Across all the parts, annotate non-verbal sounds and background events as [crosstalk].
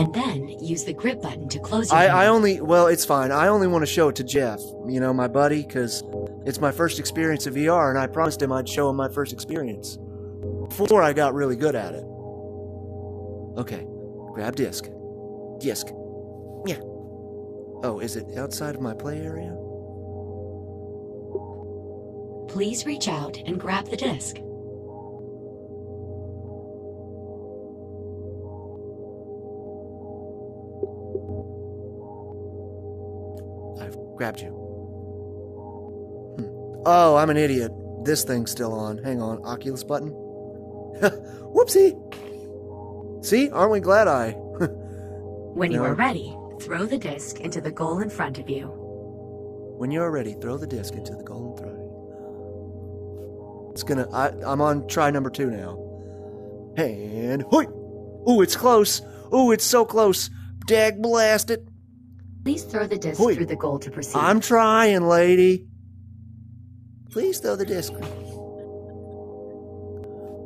and then use the grip button to close your I. I only, well, it's fine. I only want to show it to Jeff, you know, my buddy, because it's my first experience of VR, and I promised him I'd show him my first experience before I got really good at it. Okay, grab disc. Disc. Yeah. Oh, is it outside of my play area? Please reach out and grab the disc. Grabbed you. Hmm. Oh, I'm an idiot. This thing's still on. Hang on. Oculus button. [laughs] Whoopsie! See? Aren't we glad I. [laughs] When you No. are ready, throw the disc into the goal in front of you. when you're ready, throw the disc into the goal golden thread. It's gonna. I, I'm on try number two now. And. Hoi! Ooh, it's close. Ooh, it's so close. Dag blast it. Please throw the disc through the goal to proceed. I'm trying, lady. Please throw the disc.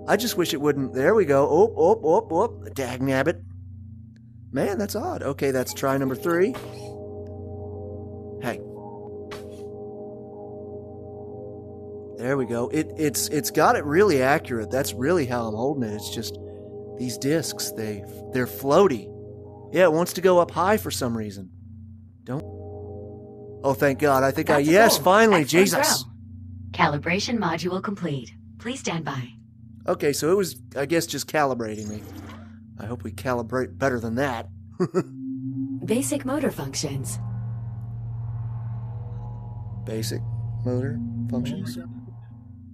I just wish it wouldn't. There we go. Oh, oh, oh, oh. Dag nabbit. Man, that's odd. Okay, that's try number three. Hey. There we go. It it's it's got it really accurate. That's really how I'm holding it. It's just these discs, they they're floaty. Yeah, it wants to go up high for some reason. Don't Oh thank God. I think I yes, finally, Excellent Jesus. Calibration module complete. Please stand by. Okay, so it was I guess just calibrating me. I hope we calibrate better than that. [laughs] Basic motor functions. Basic motor functions.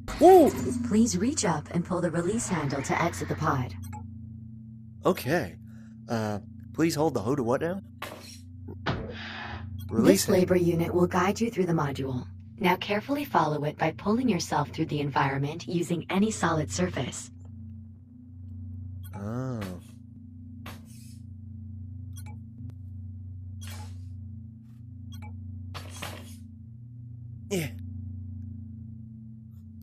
Please reach up and pull the release handle to exit the pod. Okay. Uh please hold the hoe to what now? Release This labor unit will guide you through the module. Now carefully follow it by pulling yourself through the environment using any solid surface. Oh. Yeah.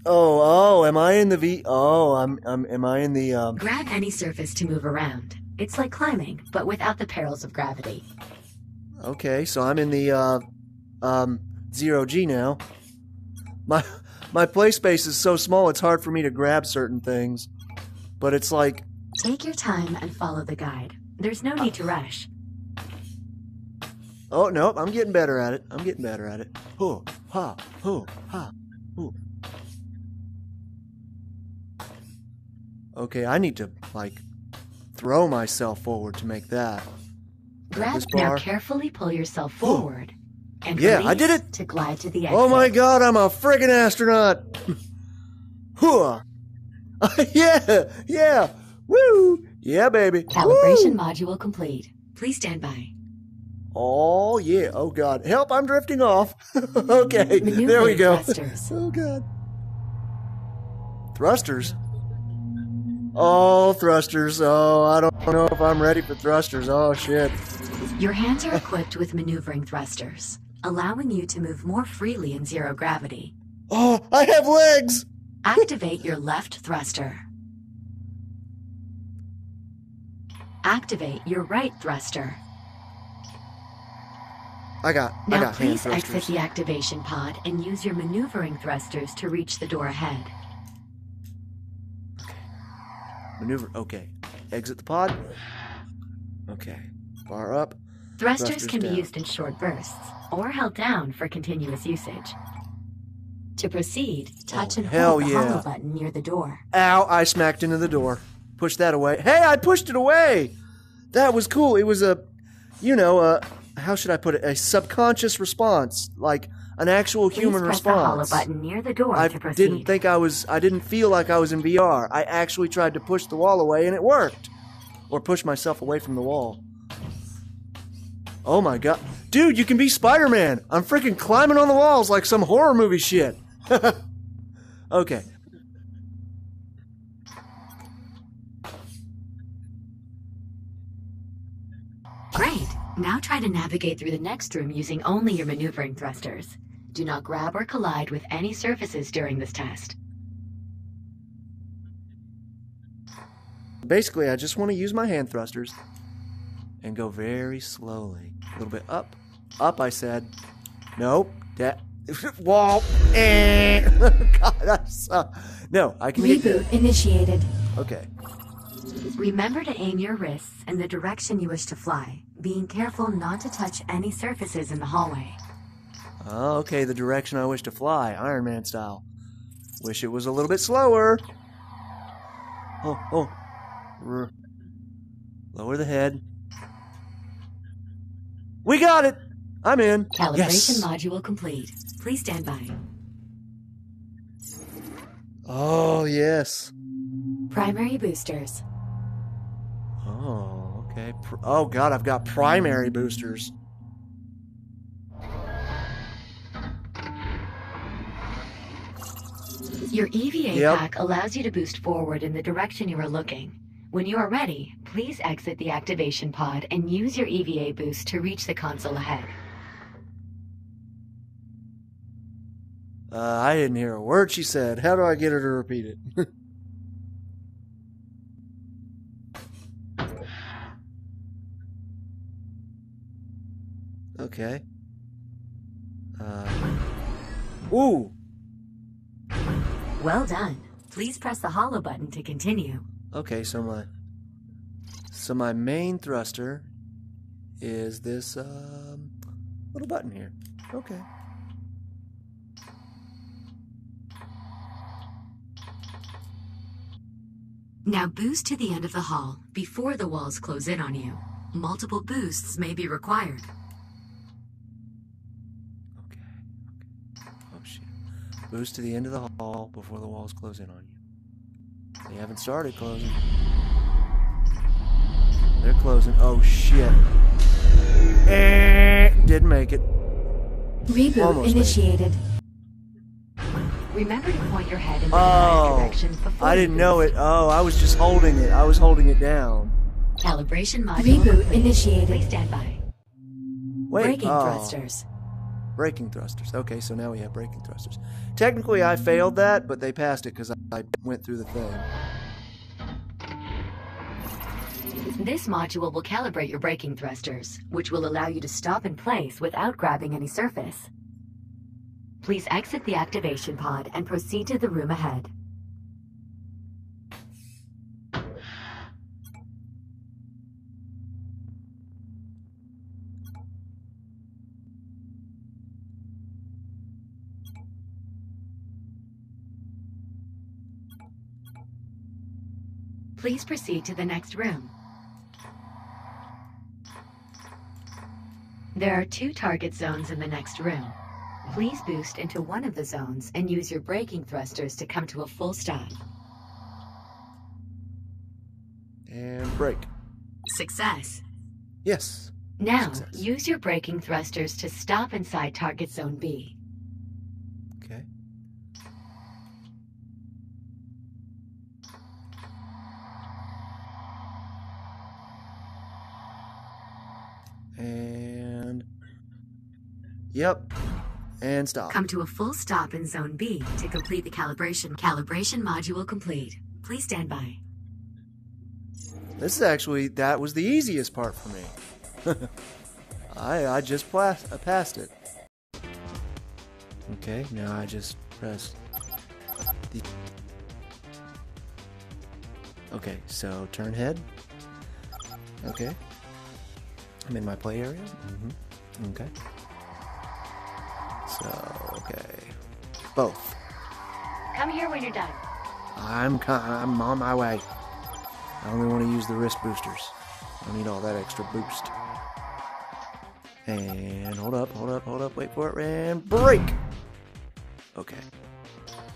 Oh, oh, am I in the V? Oh, I'm, I'm, am I in the, um, Grab any surface to move around. It's like climbing, but without the perils of gravity. Okay, so I'm in the, uh, um, zero G now. My, [laughs] my play space is so small it's hard for me to grab certain things. But it's like, Take your time and follow the guide. There's no need to rush. Oh no, I'm getting better at it. I'm getting better at it. Hoo, ha, hoo, ha, hoo. Okay, I need to like throw myself forward to make that. Grab now carefully pull yourself [gasps] forward. And Yeah, I did it. To glide to the exit. Oh my god, I'm a friggin' astronaut! [laughs] Hoo! [laughs] yeah, yeah, woo! Yeah, baby. Calibration Woo! module complete. Please stand by. Oh yeah. Oh god. Help! I'm drifting off. [laughs] okay, there we go. thrusters. Oh god. Thrusters. Oh, thrusters. Oh, I don't know if I'm ready for thrusters. Oh shit. Your hands are equipped with maneuvering thrusters, allowing you to move more freely in zero gravity. Oh, I have legs. Activate your left thruster. Activate your right thruster. I got. I Now got hand please exit the activation pod and use your maneuvering thrusters to reach the door ahead. Maneuver. Okay. Exit the pod. Okay. Bar up. Thrusters, Thrusters can be used in short bursts or held down for continuous usage. To proceed, touch Oh, and hold the yeah. hollow button near the door. Ow! I smacked into the door. Push that away. Hey, I pushed it away. That was cool. It was a, you know, a how should I put it? A subconscious response, like an actual Please human press the hollow response. button near the door I to proceed. didn't think I was. I didn't feel like I was in VR. I actually tried to push the wall away, and it worked, or push myself away from the wall. Oh my god, dude! You can be Spider-Man. I'm freaking climbing on the walls like some horror movie shit. [laughs] okay. Great. Now try to navigate through the next room using only your maneuvering thrusters. Do not grab or collide with any surfaces during this test. Basically, I just want to use my hand thrusters and go very slowly. A little bit up. Up, I said. Nope. That [laughs] wall. Eh. [laughs] God, I saw. No, I can Reboot initiated. Okay. Remember to aim your wrists in the direction you wish to fly, being careful not to touch any surfaces in the hallway. Oh, okay, the direction I wish to fly, Iron Man style. Wish it was a little bit slower. Oh, oh. R- Lower the head. We got it! I'm in. Calibration yes. module complete. Please stand by. Oh, yes. Primary boosters. Oh, okay. Oh, God, I've got primary boosters. Your EVA Yep. pack allows you to boost forward in the direction you are looking. When you are ready, please exit the activation pod and use your EVA boost to reach the console ahead. Uh, I didn't hear a word she said. How do I get her to repeat it? [laughs] okay. Uh, ooh. Well done. Please press the hollow button to continue. Okay, so my so my main thruster is this um, little button here. Okay. Now boost to the end of the hall before the walls close in on you. Multiple boosts may be required. Okay. Okay. Oh shit. Boost to the end of the hall before the walls close in on you. They haven't started closing. They're closing. Oh shit. Eh, didn't make it. Reboot Almost initiated. Remember to point your head in the Oh, desired direction before I didn't know it. Oh, I was just holding it. I was holding it down. Calibration module Reboot complete. initiated. Please stand by. Wait. Braking oh. thrusters. Braking thrusters. Okay, so now we have braking thrusters. Technically, I failed that, but they passed it because I, I went through the thing. This module will calibrate your braking thrusters, which will allow you to stop in place without grabbing any surface. Please exit the activation pod and proceed to the room ahead. Please proceed to the next room. There are two target zones in the next room. Please boost into one of the zones and use your braking thrusters to come to a full stop. And brake. Success. Yes. Now, Success. use your braking thrusters to stop inside target zone B. Okay. And. Yep. And stop. Come to a full stop in zone B to complete the calibration. Calibration module complete. Please stand by. This is actually that was the easiest part for me. [laughs] I I just pla- uh, passed it. Okay, now I just press the. Okay, so turn head. Okay. I'm in my play area. Mm-hmm. Okay. So okay, both. Come here when you're done. I'm co- I'm on my way. I only want to use the wrist boosters. I don't need all that extra boost. And hold up, hold up, hold up, wait for it, and break. Okay.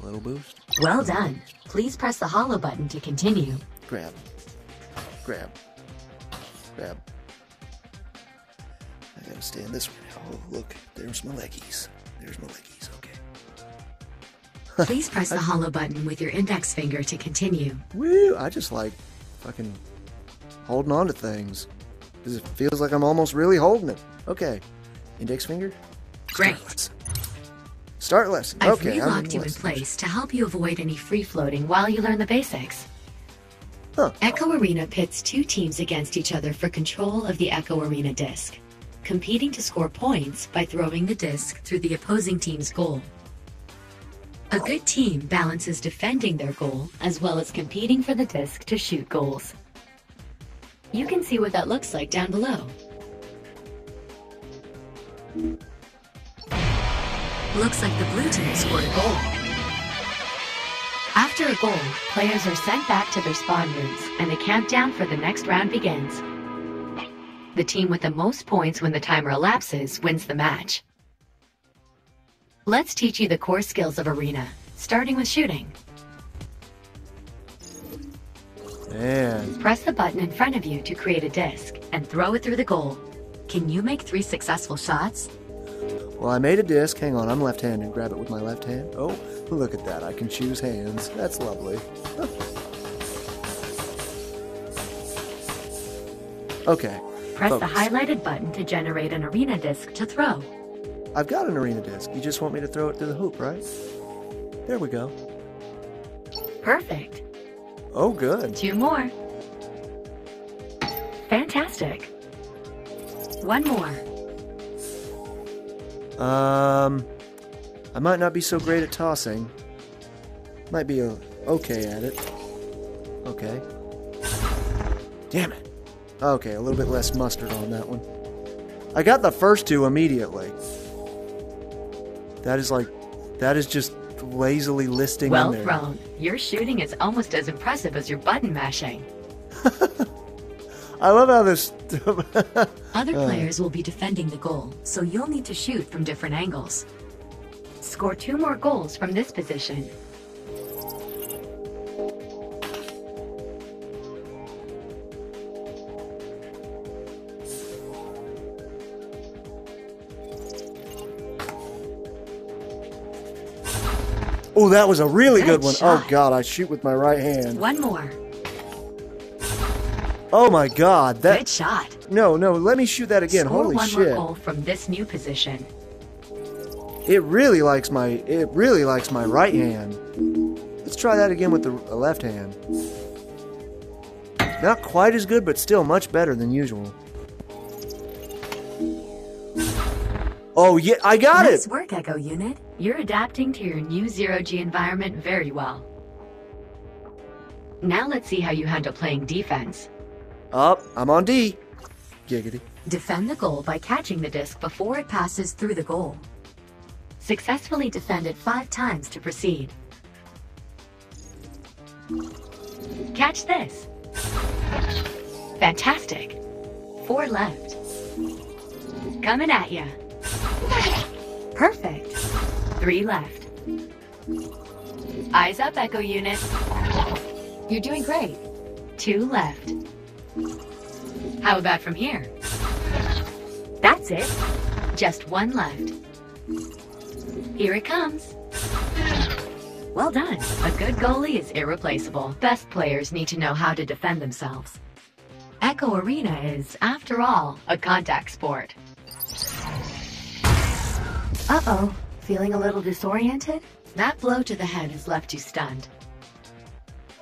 A little boost. Well done. Please press the hollow button to continue. Grab. Grab. Grab. Stand this way. Oh, look, there's my leggies. There's my leggies, okay. [laughs] Please press the hollow button with your index finger to continue. Woo! I just like fucking holding on to things. Because it feels like I'm almost really holding it. Okay. Index finger? Great. Start lesson. Start lesson. I've okay. Relocked you in place to help you avoid any free floating while you learn the basics. Huh. Echo Arena pits two teams against each other for control of the Echo Arena disc, competing to score points by throwing the disc through the opposing team's goal. A good team balances defending their goal as well as competing for the disc to shoot goals. You can see what that looks like down below. Looks like the blue team scored a goal. After a goal, players are sent back to their spawn rooms and the countdown for the next round begins. The team with the most points when the timer elapses wins the match. Let's teach you the core skills of Arena, starting with shooting. Man. Press the button in front of you to create a disc and throw it through the goal. Can you make three successful shots? Well, I made a disc. Hang on, I'm left-handed. Grab it with my left hand. Oh, look at that. I can choose hands. That's lovely. [laughs] okay, Press the highlighted button to generate an arena disc to throw. I've got an arena disc. You just want me to throw it through the hoop, right? There we go. Perfect. Oh, good. Two more. Fantastic. One more. Um, I might not be so great at tossing. Might be uh, okay at it. Okay. Damn it. Okay, a little bit less mustard on that one. I got the first two immediately. That is like, that is just lazily listing Well in there. thrown. Your shooting is almost as impressive as your button mashing. [laughs] I love how this. [laughs] Other Uh. players will be defending the goal, so you'll need to shoot from different angles. Score two more goals from this position. Oh, that was a really good, Good one. Oh shot. god, I shoot with my right hand. One more. Oh my god, that. Good shot. No, no, let me shoot that again. Score Holy one shit. more goal from this new position. It really likes my it really likes my right hand. Let's try that again with the left hand. Not quite as good, but still much better than usual. Oh yeah, I got nice it. work, Echo Unit. You're adapting to your new zero-G environment very well. Now let's see how you handle playing defense. Up, I'm on D. Giggity. Defend the goal by catching the disc before it passes through the goal. Successfully defend it five times to proceed. Catch this. Fantastic. Four left. Coming at ya. Perfect. Three left. Eyes up, Echo Unit. You're doing great. Two left. How about from here? That's it. Just one left. Here it comes. Well done. A good goalie is irreplaceable. Best players need to know how to defend themselves. Echo Arena is, after all, a contact sport. Uh-oh. Feeling a little disoriented? That blow to the head has left you stunned.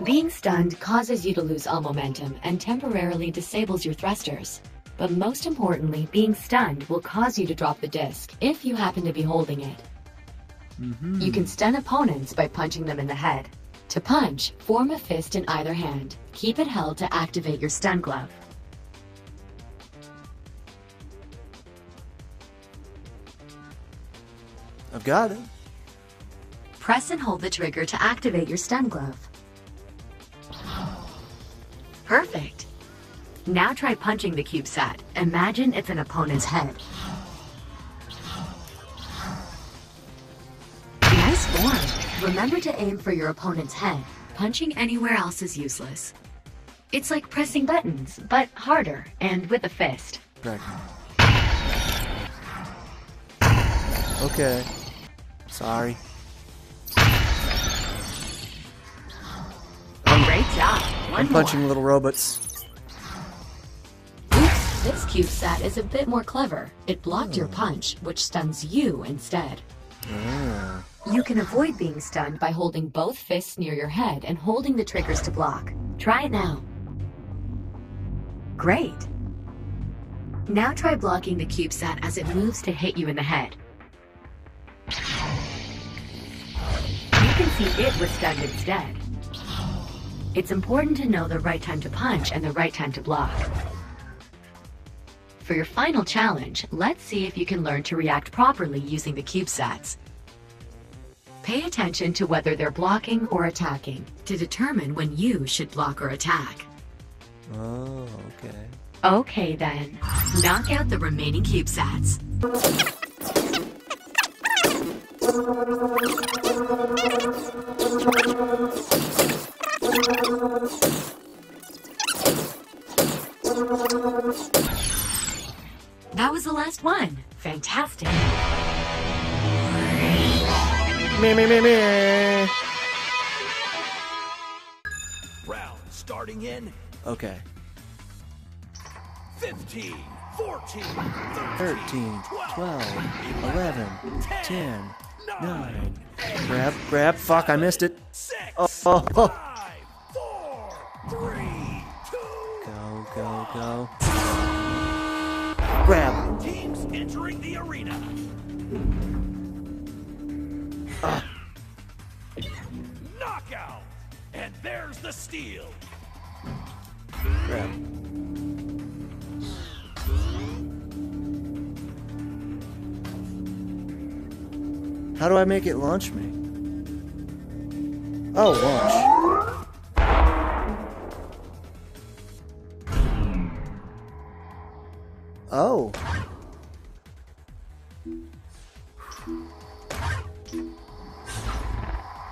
Being stunned causes you to lose all momentum and temporarily disables your thrusters. But most importantly, being stunned will cause you to drop the disc if you happen to be holding it. Mm-hmm. You can stun opponents by punching them in the head. To punch, form a fist in either hand. Keep it held to activate your stun glove. I've got it. Press and hold the trigger to activate your stun glove. Perfect. Now try punching the CubeSat. Imagine it's an opponent's head. Nice form. Remember to aim for your opponent's head. Punching anywhere else is useless. It's like pressing buttons, but harder and with a fist. Okay. Sorry. Great job. One I'm more. punching little robots. Oops, this CubeSat is a bit more clever. It blocked your punch, which stuns you instead. Ah. You can avoid being stunned by holding both fists near your head and holding the triggers to block. Try it now. Great. Now try blocking the CubeSat as it moves to hit you in the head. See it was stunned instead. It's important to know the right time to punch and the right time to block. For your final challenge, let's see if you can learn to react properly using the CubeSats. Pay attention to whether they're blocking or attacking to determine when you should block or attack. Oh, okay. Okay then, knock out the remaining CubeSats. Me, me, me, me. Round starting in Okay. 15, 14, 13, 13, 12, 11, 10, 9. 8, Grab, grab. Fuck, I missed it. 6, Oh, oh, [laughs] oh. 5, 4, 3, 2. Go, go, go. Grab. Teams entering the arena. And there's the. Grab. How do I make it launch me? Oh, launch. Oh.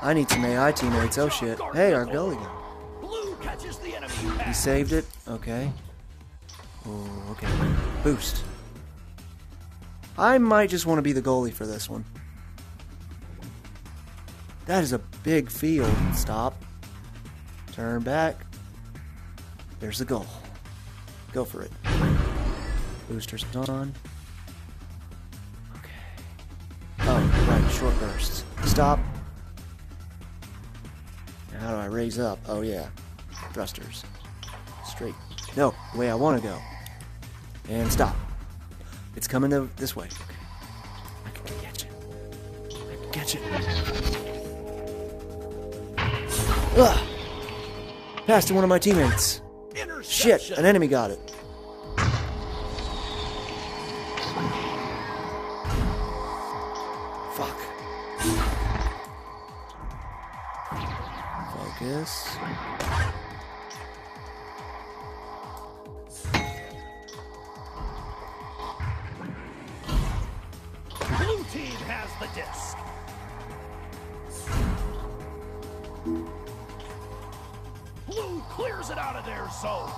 I need some AI teammates. Oh shit. Hey, our goalie He saved it. Okay. Oh, okay. Boost. I might just want to be the goalie for this one. That is a big field. Stop. Turn back. There's the goal. Go for it. Boosters on. Okay. Oh, right. Short bursts. Stop. Now how do I raise up? Oh, yeah. Thrusters. Straight. No, the way I want to go. And stop. It's coming to this way. I can catch it. I can catch it. Ugh. Passed to one of my teammates. Shit, an enemy got it. Team has the disc. Blue clears it out of their zone.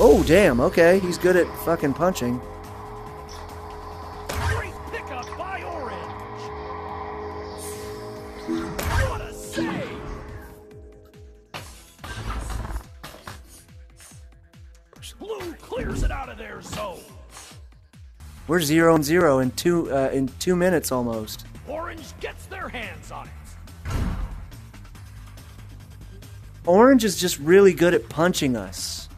Oh, damn, okay. He's good at fucking punching. We're zero and zero in two uh, in two minutes almost. Orange gets their hands on it. Orange is just really good at punching us.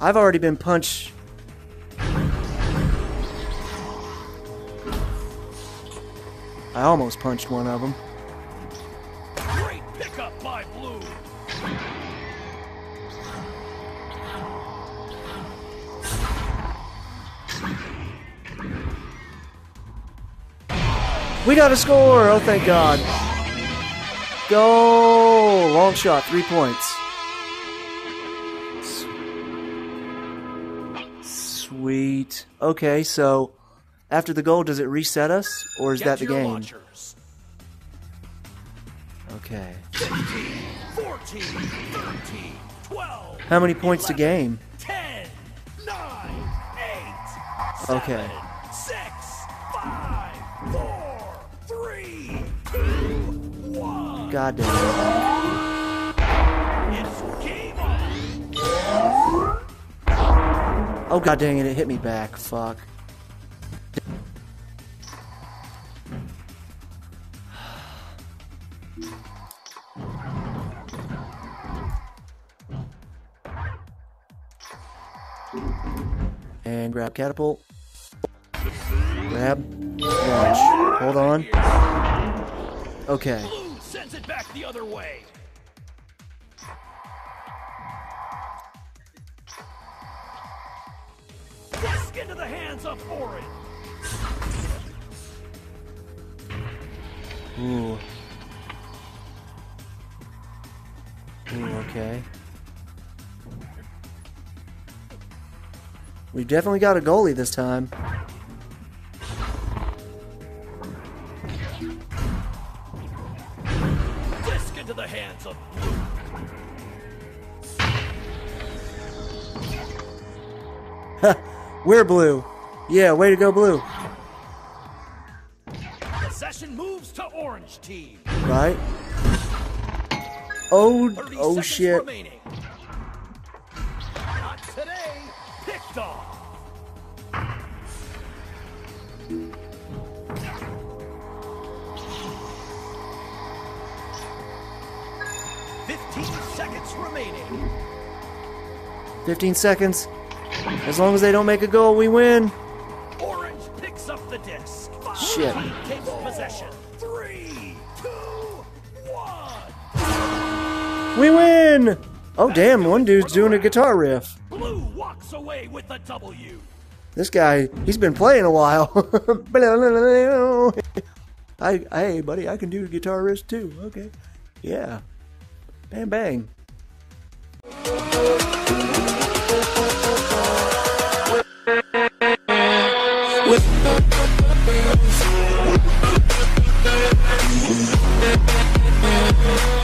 I've already been punched. I almost punched one of them. We got a score! Oh, thank God. Go! Long shot, three points. Sweet. Okay, so after the goal, does it reset us, or is Get that the game? launchers. Okay. 15, 14, 13, 12. How many points to 11, game? 10, 9, 8, Okay. 7, 6, God damn it. It's game on. Oh god dang it, it hit me back. Fuck. And grab catapult. Grab. Launch. Hold on. Okay. The other way. Disc into the hands of orange. Ooh. Ooh, okay. We've definitely got a goalie this time. Into the hands of blue. [laughs] We're blue. Yeah, way to go, blue. Possession moves to orange team. Right? Oh, oh shit. remaining. 15 seconds. As long as they don't make a goal, we win. Orange picks up the disc. Shit. Takes possession. Three, two, one. We win! Oh, damn, one dude's doing a guitar riff. Blue walks away with the W. This guy, he's been playing a while. [laughs] I, hey, buddy, I can do guitar riffs too. Okay. Yeah. Bang, bang. Yeah.